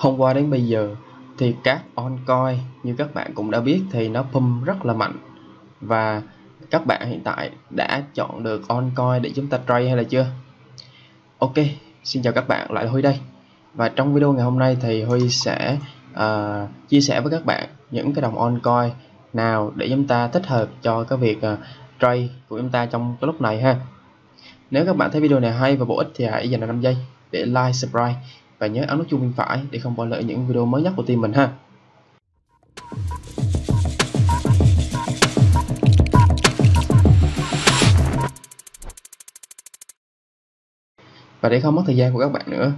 hôm qua đến bây giờ thì các oncoin như các bạn cũng đã biết thì nó pump rất là mạnh. Và các bạn hiện tại đã chọn được oncoin để chúng ta trade hay là chưa? Ok xin chào các bạn lại là huy đây. Và trong video ngày hôm nay thì huy sẽ uh, chia sẻ với các bạn những cái đồng oncoin nào để chúng ta thích hợp cho cái việc uh, trade của chúng ta trong cái lúc này ha. Nếu các bạn thấy video này hay và bổ ích thì hãy dành 5 giây để like subscribe và nhớ ấn nút chuông bên phải để không bỏ lỡ những video mới nhất của team mình ha. Và để không mất thời gian của các bạn nữa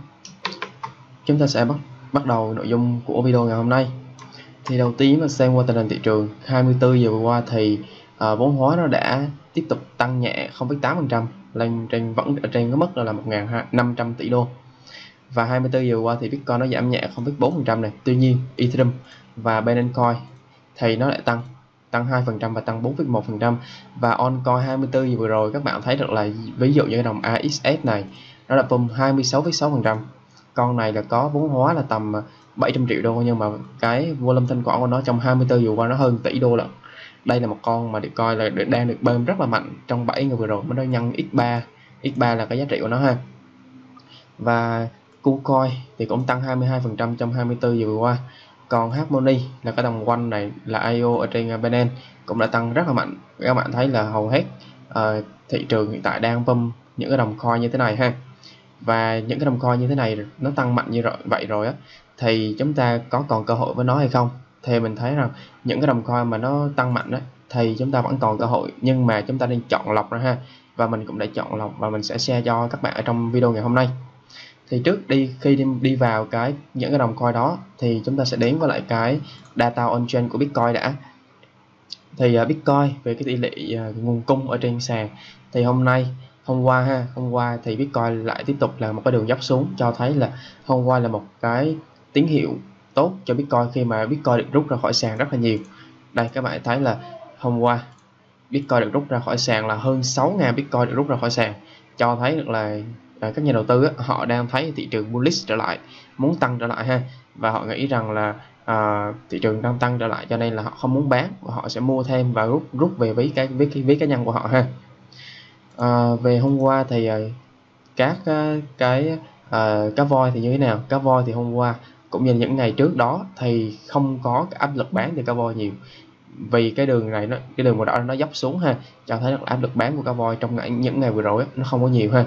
chúng ta sẽ bắt bắt đầu nội dung của video ngày hôm nay. Thì đầu tiên là xem qua tình hình thị trường. 24 giờ vừa qua thì à, vốn hóa nó đã tiếp tục tăng nhẹ 0,8% lên trên vẫn ở trên cái mức là 1.500 tỷ đô và 24 giờ qua thì Bitcoin nó giảm nhẹ 0,4% này. Tuy nhiên Ethereum và Binance Coin thì nó lại tăng tăng 2% và tăng 4,1% và oncoin 24 giờ vừa rồi các bạn thấy được là ví dụ như đồng AXS này nó là pump 26,6% con này là có vốn hóa là tầm 700 triệu đô nhưng mà cái volume thanh khoản của nó trong 24 giờ qua nó hơn tỷ đô lận. Đây là một con mà được coi là đang được bơm rất là mạnh trong 7 ngày vừa rồi mới nó nhân x3 x3 là cái giá trị của nó ha. Và KuCoin thì cũng tăng 22% trong 24 giờ vừa qua. Còn Harmony là cái đồng quanh này là IO ở trên à, Binance cũng đã tăng rất là mạnh. Các bạn thấy là hầu hết uh, thị trường hiện tại đang pump những cái đồng coin như thế này ha. Và những cái đồng coin như thế này nó tăng mạnh như vậy rồi á thì chúng ta có còn cơ hội với nó hay không? Thì mình thấy rằng những cái đồng coin mà nó tăng mạnh đó thì chúng ta vẫn còn cơ hội. Nhưng mà chúng ta nên chọn lọc ra ha. Và mình cũng đã chọn lọc và mình sẽ share cho các bạn ở trong video ngày hôm nay thì trước đi khi đi, đi vào cái những cái đồng coin đó thì chúng ta sẽ đến với lại cái data on chain của Bitcoin đã. Thì uh, Bitcoin về cái tỷ lệ uh, nguồn cung ở trên sàn. Thì hôm nay hôm qua ha hôm qua thì Bitcoin lại tiếp tục là một cái đường dốc xuống cho thấy là hôm qua là một cái tín hiệu tốt cho Bitcoin khi mà Bitcoin được rút ra khỏi sàn rất là nhiều. Đây các bạn thấy là hôm qua Bitcoin được rút ra khỏi sàn là hơn 6.000 Bitcoin được rút ra khỏi sàn cho thấy được là à, các nhà đầu tư á, họ đang thấy thị trường bullish trở lại muốn tăng trở lại ha. Và họ nghĩ rằng là à, thị trường đang tăng trở lại cho nên là họ không muốn bán và họ sẽ mua thêm và rút rút về với cái với cái với cá nhân của họ ha. À, về hôm qua thì các cái à, cá voi thì như thế nào? Cá voi thì hôm qua cũng như những ngày trước đó thì không có cái áp lực bán từ cá voi nhiều. Vì cái đường này nó cái đường màu đỏ nó dốc xuống ha cho thấy là áp lực bán của cá voi trong những ngày vừa rồi nó không có nhiều ha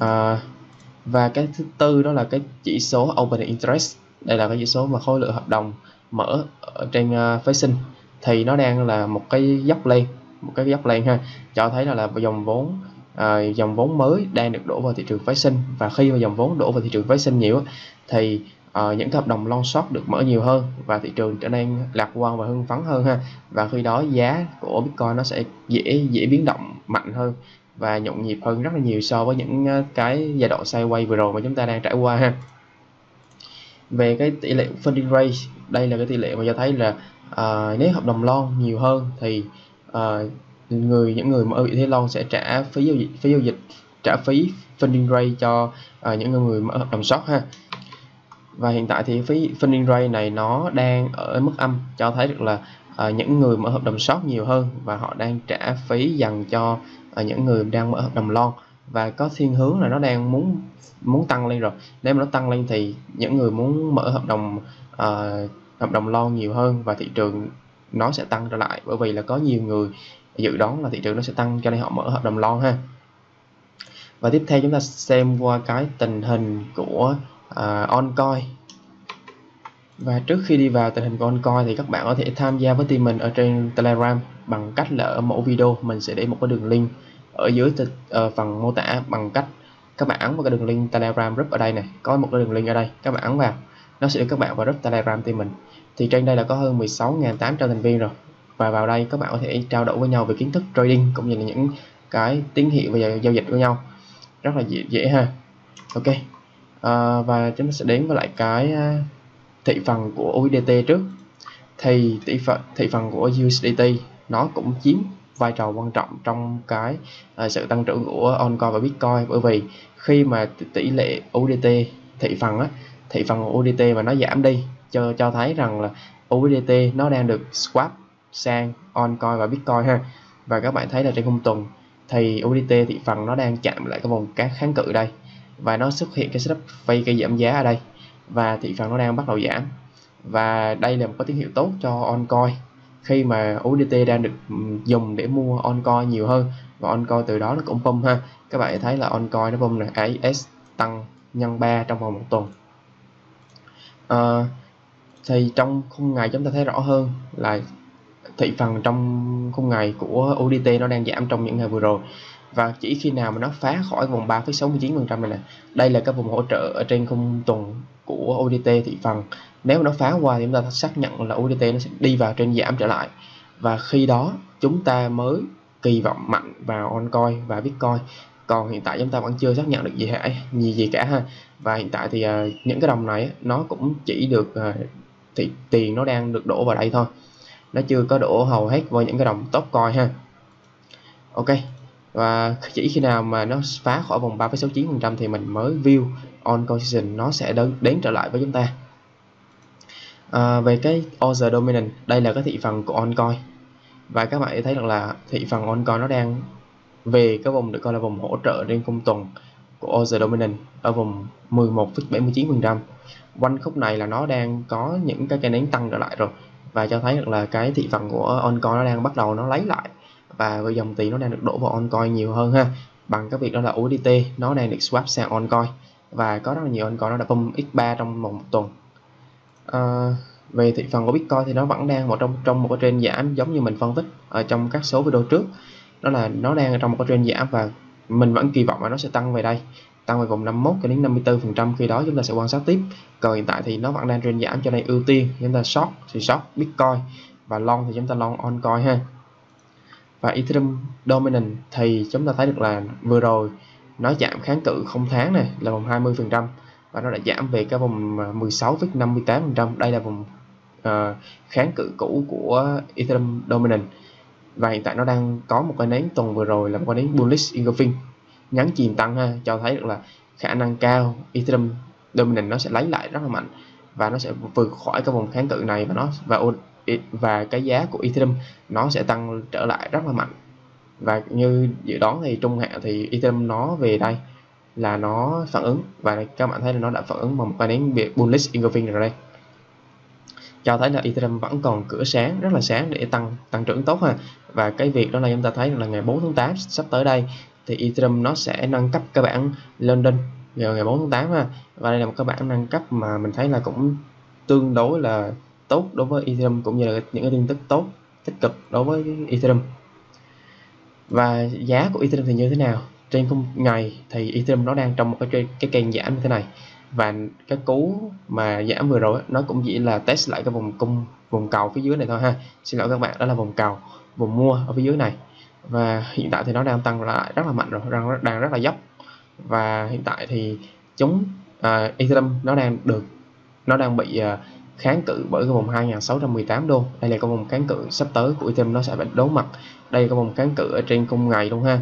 à, và cái thứ tư đó là cái chỉ số open interest. Đây là cái chỉ số mà khối lượng hợp đồng mở ở trên uh, phái sinh. Thì nó đang là một cái dốc lên một cái dốc lên ha. Cho thấy là là dòng vốn à, dòng vốn mới đang được đổ vào thị trường phái sinh. Và khi mà dòng vốn đổ vào thị trường phái sinh nhiều thì à, những hợp đồng long short được mở nhiều hơn và thị trường trở nên lạc quan và hưng phấn hơn ha. Và khi đó giá của bitcoin nó sẽ dễ dễ biến động mạnh hơn và nhộn nhịp hơn rất là nhiều so với những ờ, cái giai đoạn sideways vừa rồi mà chúng ta đang trải qua ha. Về cái tỷ lệ funding rate đây là cái tỷ lệ mà cho thấy là uh, nếu hợp đồng long nhiều hơn thì uh, người những người mở vị thế long sẽ trả phí giao dịch phí giao dịch trả phí funding rate cho uh, những người mở hợp đồng short ha. Và hiện tại thì phí funding rate này nó đang ở mức âm cho thấy được là uh, những người mở hợp đồng short nhiều hơn và họ đang trả phí dành cho ở những người đang mở hợp đồng long và có thiên hướng là nó đang muốn muốn tăng lên rồi. Nếu mà nó tăng lên thì những người muốn mở hợp đồng uh, hợp đồng long nhiều hơn và thị trường nó sẽ tăng trở lại. Bởi vì là có nhiều người dự đoán là thị trường nó sẽ tăng cho nên họ mở hợp đồng long ha. Và tiếp theo chúng ta xem qua cái tình hình của uh, oncoin và trước khi đi vào tình hình của oncoin thì các bạn có thể tham gia với team mình ở trên telegram bằng cách là ở mẫu video. Mình sẽ để một cái đường link ở dưới uh, phần mô tả bằng cách các bạn ấn vào cái đường link telegram group ở đây này có một cái đường link ở đây các bạn ấn vào. Nó sẽ đưa các bạn vào group telegram team mình. Thì trên đây là có hơn 16.800 thành viên rồi. Và vào đây các bạn có thể trao đổi với nhau về kiến thức trading cũng như là những cái tín hiệu về giao dịch với nhau. Rất là dễ, dễ ha. Ok. Uh, và chúng ta sẽ đến với lại cái uh, thị phần của USDT trước thì tỷ phần thị phần của USDT nó cũng chiếm vai trò quan trọng trong cái uh, sự tăng trưởng của oncoin và bitcoin. Bởi vì khi mà tỷ lệ USDT thị phần á, thị phần của USDT mà nó giảm đi cho cho thấy rằng là USDT nó đang được swap sang oncoin và bitcoin ha. Và các bạn thấy là trên khung tuần thì USDT thị phần nó đang chạm lại cái vùng các kháng cự đây. Và nó xuất hiện cái setup phay cây giảm giá ở đây và thị phần nó đang bắt đầu giảm. Và đây là một cái tín hiệu tốt cho oncoin khi mà USDT đang được dùng để mua oncoin nhiều hơn và oncoin từ đó nó cũng pump ha. Các bạn thấy là oncoin nó pump là AIS tăng nhân 3 trong vòng một tuần. À, thì trong khung ngày chúng ta thấy rõ hơn là thị phần trong khung ngày của USDT nó đang giảm trong những ngày vừa rồi và chỉ khi nào mà nó phá khỏi vùng 3,69% này nè đây là cái vùng hỗ trợ ở trên khung tuần của ODT thị phần. Nếu mà nó phá qua thì chúng ta xác nhận là ODT nó sẽ đi vào trên giảm trở lại. Và khi đó chúng ta mới kỳ vọng mạnh vào oncoin và bitcoin. Còn hiện tại chúng ta vẫn chưa xác nhận được gì hết gì gì cả ha? Và hiện tại thì uh, những cái đồng này nó cũng chỉ được uh, thì tiền nó đang được đổ vào đây thôi. Nó chưa có đổ hầu hết vào những cái đồng top coin ha. Ok và chỉ khi nào mà nó phá khỏi vòng 3,69% thì mình mới view on condition nó sẽ đến, đến trở lại với chúng ta. À, về cái order dominant đây là cái thị phần của oncoin và các bạn thấy rằng là thị phần oncoin nó đang về cái vùng được coi là vùng hỗ trợ trên khung tuần của order dominant ở vùng 11,79% quanh khúc này là nó đang có những cái cây nến tăng trở lại rồi. Và cho thấy được là cái thị phần của oncoin nó đang bắt đầu nó lấy lại và với dòng tiền nó đang được đổ vào oncoin nhiều hơn ha. Bằng cái việc đó là USDT nó đang được swap sang oncoin và có rất là nhiều oncoin nó đã pump x3 trong một, một tuần. À, về thị phần của bitcoin thì nó vẫn đang một trong trong một cái trend giảm giống như mình phân tích ở trong các số video trước. Đó là nó đang trong một cái trend giảm và mình vẫn kỳ vọng là nó sẽ tăng về đây. Tăng về vùng 51 cho đến 54 phần trăm khi đó chúng ta sẽ quan sát tiếp. Còn hiện tại thì nó vẫn đang trên giảm cho nên ưu tiên. Chúng ta short thì short bitcoin và long thì chúng ta long on coin ha và Ethereum dominant thì chúng ta thấy được là vừa rồi nó giảm kháng cự không tháng này là vòng 20 phần trăm. Và nó đã giảm về cái vùng 16,58 à, phần trăm. Đây là vùng uh, à, kháng cự cũ của Ethereum dominant. Và hiện tại nó đang có một cái nến tuần vừa rồi là một cái nến bullish engulfing. Nhấn chìm tăng ha cho thấy được là khả năng cao Ethereum dominant nó sẽ lấy lại rất là mạnh. Và nó sẽ vượt khỏi cái vùng kháng cự này và nó và và cái giá của Ethereum nó sẽ tăng trở lại rất là mạnh. Và như dự đoán thì trung hạn thì Ethereum nó về đây là nó phản ứng. Và các bạn thấy là nó đã phản ứng bằng một cái nến bullish engulfing rồi đây. Cho thấy là Ethereum vẫn còn cửa sáng, rất là sáng để tăng tăng trưởng tốt ha. Và cái việc đó là chúng ta thấy là ngày 4 tháng 8 sắp tới đây thì Ethereum nó sẽ nâng cấp các bản London. Vào ngày 4 tháng 8 ha. Và đây là một cái bản nâng cấp mà mình thấy là cũng tương đối là tốt đối với Ethereum cũng như là những cái tin tức tốt tích cực đối với Ethereum. Và giá của Ethereum thì như thế nào? Trên khung ngày thì Ethereum nó đang trong một cái cái kênh giảm như thế này. Và cái cú mà giảm vừa rồi nó cũng chỉ là test lại cái vùng cung vùng cầu phía dưới này thôi ha. Xin lỗi các bạn đó là vùng cầu vùng mua ở phía dưới này. Và hiện tại thì nó đang tăng lại rất là mạnh rồi đang đang rất là dốc. Và hiện tại thì chúng uh, Ethereum nó đang được nó đang bị uh, kháng cự bởi cái vùng 2618 đô đây là cái vùng kháng cự sắp tới của Ethereum nó sẽ phải đối mặt. Đây là cái vùng kháng cự ở trên khung ngày luôn ha.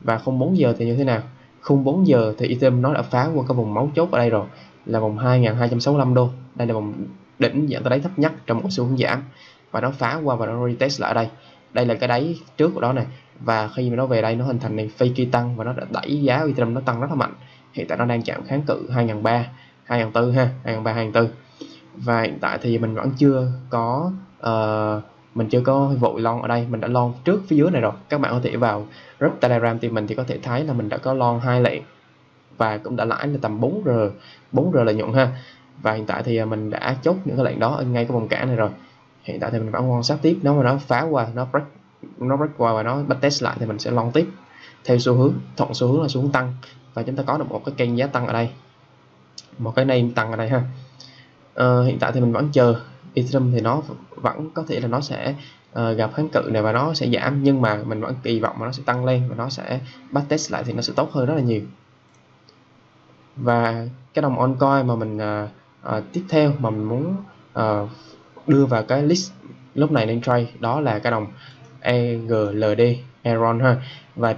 Và không 4 giờ thì như thế nào? Khung 4 giờ thì Ethereum nó đã phá qua cái vùng máu chốt ở đây rồi, là vùng 2265 đô. Đây là vùng đỉnh dẫn tới đáy thấp nhất trong một xu hướng giảm. Và nó phá qua và nó retest lại ở đây. Đây là cái đáy trước của đó này và khi mà nó về đây, nó hình thành này fake tăng và nó đã đẩy giá Ethereum nó tăng rất là mạnh. Hiện tại nó đang chạm kháng cự 2003 2004 ha 2003 2004 và hiện tại thì mình vẫn chưa có uh, mình chưa có vội long ở đây. Mình đã long trước phía dưới này rồi. Các bạn có thể vào group telegram thì mình thì có thể thấy là mình đã có long hai lệnh và cũng đã lãi là tầm 4 r 4 r lợi nhuận ha. Và hiện tại thì ờ, mình đã chốt những cái lệnh đó ở ngay cái vùng cản này rồi. Hiện tại thì mình vẫn quan sát tiếp. Nếu mà nó phá qua nó break nó break qua và nó bắt test lại thì mình sẽ long tiếp. Theo xu hướng thuận xu hướng là xuống tăng. Và chúng ta có được một cái kênh giá tăng ở đây. Một cái name tăng ở đây ha uh, hiện tại thì mình vẫn chờ Ethereum thì nó vẫn có thể là nó sẽ uh, gặp kháng cự này và nó sẽ giảm nhưng mà mình vẫn kỳ vọng mà nó sẽ tăng lên và nó sẽ bắt test lại thì nó sẽ tốt hơn rất là nhiều. Và cái đồng oncoin mà mình uh, uh, tiếp theo mà mình muốn uh, đưa vào cái list lúc này nên trade đó là cái đồng EGLD Aeron ha. Và uh,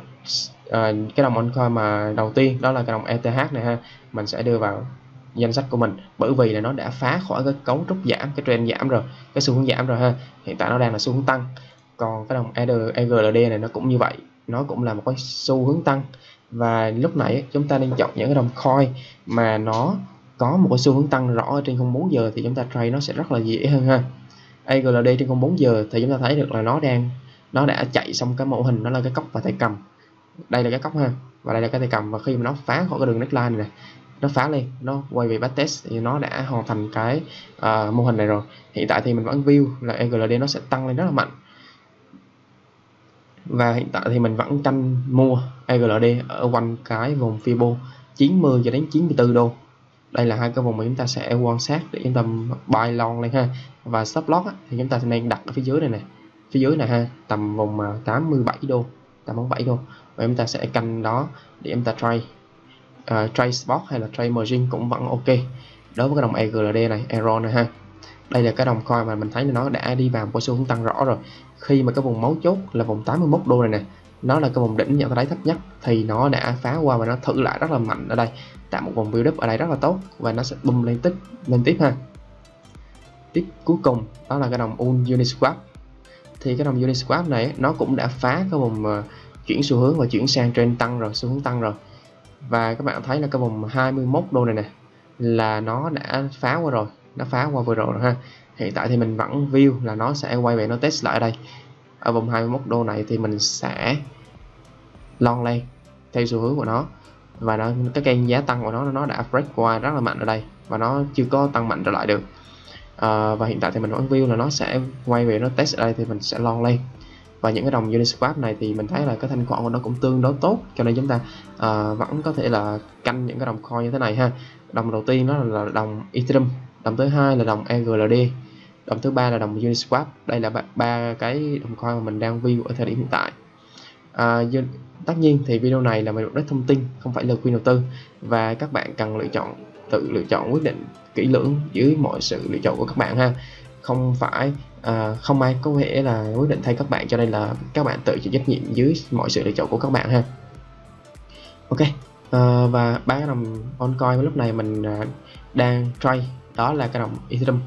cái đồng oncoin mà đầu tiên đó là cái đồng ETH này ha mình sẽ đưa vào danh sách của mình. Bởi vì là nó đã phá khỏi cái cấu trúc giảm cái trend giảm rồi cái xu hướng giảm rồi ha. Hiện tại nó đang là xu hướng tăng. Còn cái đồng EGLD này nó cũng như vậy. Nó cũng là một cái xu hướng tăng. Và lúc nãy chúng ta nên chọn những cái đồng coin mà nó có một cái xu hướng tăng rõ ở trên 04 giờ thì chúng ta trade nó sẽ rất là dễ hơn ha. AGLD trên 04 giờ thì chúng ta thấy được là nó đang nó đã chạy xong cái mẫu hình nó là cái cốc và tay cầm. Đây là cái cốc ha và đây là cái tay cầm. Và khi mà nó phá khỏi cái đường neckline này, này nó phá lên nó quay về backtest thì nó đã hoàn thành cái uh, mô hình này rồi. Hiện tại thì mình vẫn view là AGLD nó sẽ tăng lên rất là mạnh. Và hiện tại thì mình vẫn canh mua AGLD ở quanh cái vùng Fibo 90 cho đến 94 đô. Đây là hai cái vùng mà chúng ta sẽ quan sát để chúng ta buy long lên ha. Và stop loss á, thì chúng ta nên đặt ở phía dưới này nè. Phía dưới này ha tầm vùng ờ, 87 đô tầm 87 đô. Và chúng ta sẽ canh đó để chúng ta trade uh, trade spot hay là trade margin cũng vẫn ok. Đối với cái đồng AGLD này Aeron này ha. Đây là cái đồng coin mà mình thấy là nó đã đi vào một xu hướng tăng rõ rồi. Khi mà cái vùng máu chốt là vùng 81 đô này nè nó là cái vùng đỉnh nhận thấy thấp nhất thì nó đã phá qua và nó thử lại rất là mạnh ở đây. Tạo một vùng build up ở đây rất là tốt và nó sẽ bung lên tích lên tiếp ha. Tiếp cuối cùng đó là cái đồng uniswap. Thì cái đồng uniswap này nó cũng đã phá cái vùng ờ, chuyển xu hướng và chuyển sang trên tăng rồi xu hướng tăng rồi và các bạn thấy là cái vùng 21 đô này nè là nó đã phá qua rồi nó phá qua vừa rồi ha. Hiện tại thì mình vẫn view là nó sẽ quay về nó test lại ở đây. Ở vùng 21 đô này thì mình sẽ long lên theo xu hướng của nó. Và nó cái kênh giá tăng của nó nó đã break qua rất là mạnh ở đây và nó chưa có tăng mạnh trở lại được. À, và hiện tại thì mình vẫn view là nó sẽ quay về nó test ở đây thì mình sẽ long lên và những cái đồng Uniswap này thì mình thấy là cái thanh khoản của nó cũng tương đối tốt. Cho nên chúng ta uh, vẫn có thể là canh những cái đồng coin như thế này ha. Đồng đầu tiên nó là đồng Ethereum đồng thứ hai là đồng EGLD đồng thứ ba là đồng Uniswap. Đây là ba cái đồng coin mà mình đang view ở thời điểm hiện tại. À, tất nhiên thì video này là mình đất thông tin không phải lời khuyên đầu tư. Và các bạn cần lựa chọn tự lựa chọn quyết định kỹ lưỡng dưới mọi sự lựa chọn của các bạn ha. Không phải à, không ai có thể là quyết định thay các bạn cho nên là các bạn tự chịu trách nhiệm dưới mọi sự lựa chọn của các bạn ha. Ok à, và ba cái đồng oncoin lúc này mình à, đang try đó là cái đồng ethereum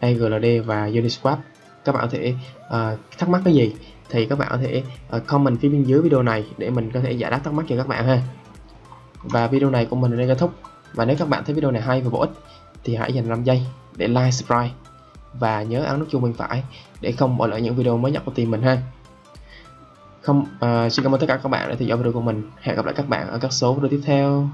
AGLD và Uniswap. Các bạn có thể uh, thắc mắc cái gì thì các bạn có thể uh, comment phía bên dưới video này để mình có thể giải đáp thắc mắc cho các bạn ha. Và video này của mình đến kết thúc. Và nếu các bạn thấy video này hay và bổ ích thì hãy dành 5 giây để like subscribe và nhớ ấn nút chuông bên phải để không bỏ lỡ những video mới nhất của team mình ha. Không uh, xin cảm ơn tất cả các bạn đã theo dõi video của mình. Hẹn gặp lại các bạn ở các số video tiếp theo.